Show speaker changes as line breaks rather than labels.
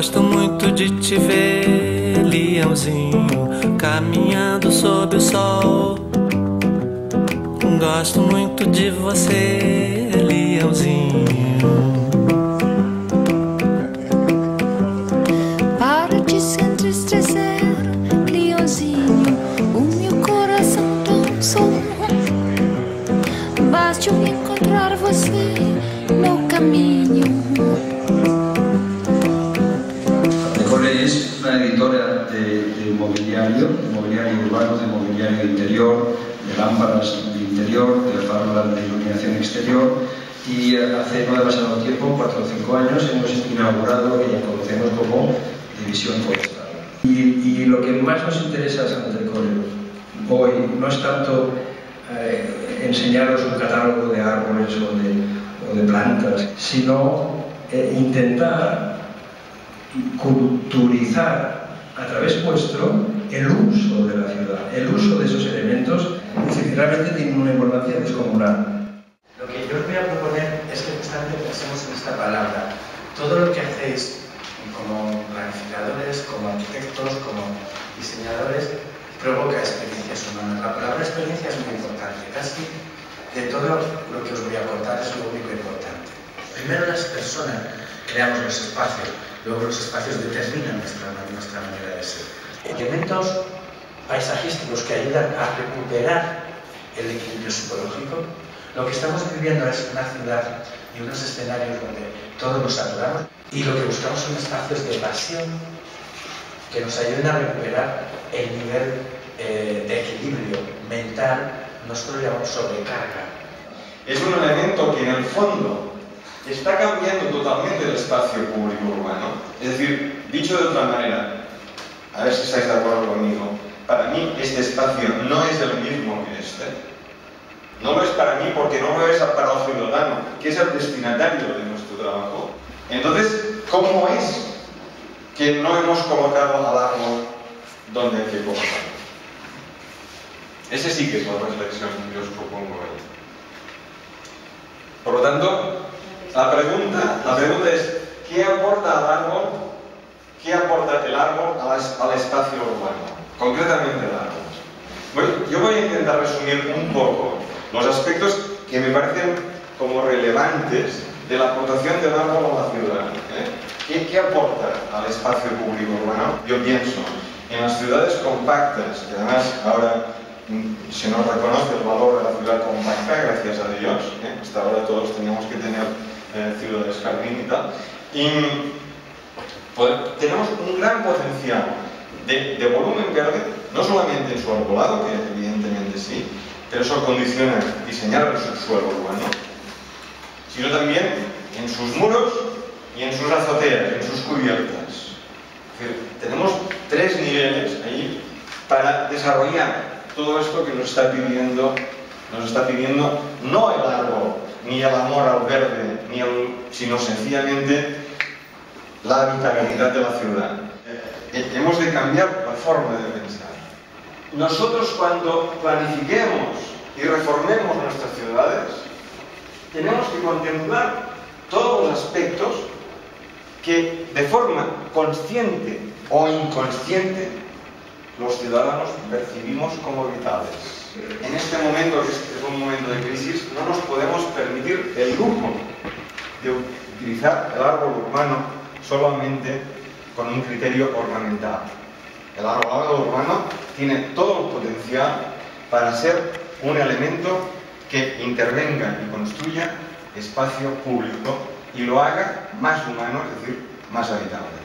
Gosto muito de te ver, leãozinho, caminhando sob o sol. Gosto muito de você, leãozinho.
Para de se entristecer, leãozinho, o meu coração tão só. Basta eu encontrar você no caminho.
Es una editora de, de mobiliario, de mobiliario urbano, de mobiliario interior, de lámparas de interior, de farolas de iluminación exterior y hace no demasiado tiempo, cuatro o cinco años, hemos inaugurado lo que ya conocemos como División Forestal. Y, y lo que más nos interesa a Santa Corio hoy no es tanto eh, enseñaros un catálogo de árboles o de, o de plantas, sino eh, intentar culturizar a través vuestro el uso de la ciudad, el uso de esos elementos, decir, realmente tienen una importancia descomunal.
Lo que yo os voy a proponer es que constantemente pensemos en esta palabra. Todo lo que hacéis como planificadores, como arquitectos, como diseñadores, provoca experiencias humanas. La palabra experiencia es muy importante. Casi de todo lo que os voy a contar es lo único importante. Primero las personas creamos los espacios, luego los espacios determinan nuestra, nuestra manera de ser. Elementos paisajísticos que ayudan a recuperar el equilibrio psicológico. Lo que estamos viviendo es una ciudad y unos escenarios donde todos nos saturamos y lo que buscamos son espacios de pasión que nos ayuden a recuperar el nivel eh, de equilibrio mental, nosotros llamamos sobrecarga.
Es un elemento que en el fondo está cambiando totalmente el espacio público urbano. Es decir, dicho de otra manera, a ver si estáis de acuerdo conmigo, para mí este espacio no es el mismo que este. No lo es para mí porque no lo es para el ciudadano, que es el destinatario de nuestro trabajo. Entonces, ¿cómo es que no hemos colocado al árbol donde hay que colocarlo? Ese sí que es la reflexión que os propongo hoy. Por lo tanto, la pregunta, la pregunta es, ¿qué aporta al árbol? ¿Qué aporta el árbol al, espacio urbano? Concretamente el árbol. Bueno, yo voy a intentar resumir un poco los aspectos que me parecen como relevantes de la aportación del árbol a la ciudad. ¿eh? ¿Qué, ¿Qué aporta al espacio público urbano? Yo pienso en las ciudades compactas, que además ahora mm, se nos reconoce el valor de la ciudad compacta, gracias a Dios. ¿eh? Hasta ahora todos teníamos que tener eh, ciudades jardín y tal. Y pues, tenemos un gran potencial de, volumen verde, no solamente en su arbolado, que evidentemente sí, pero eso condiciona diseñar el subsuelo urbano, sino también en sus muros y en sus azoteas, en sus cubiertas. Tenemos tres niveles ahí para desarrollar todo esto que nos está pidiendo, nos está pidiendo no el árbol, ni el amor al verde, ni el, sino sencillamente la habitabilidad de la ciudad. Eh, hemos de cambiar la forma de pensar. Nosotros cuando planifiquemos y reformemos nuestras ciudades, tenemos que contemplar todos los aspectos que de forma consciente o inconsciente los ciudadanos percibimos como vitales. Este momento, que es un momento de crisis, no nos podemos permitir el lujo de utilizar el árbol urbano solamente con un criterio ornamental. El árbol urbano tiene todo el potencial para ser un elemento que intervenga y construya espacio público y lo haga más humano, es decir, más habitable.